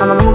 Bye.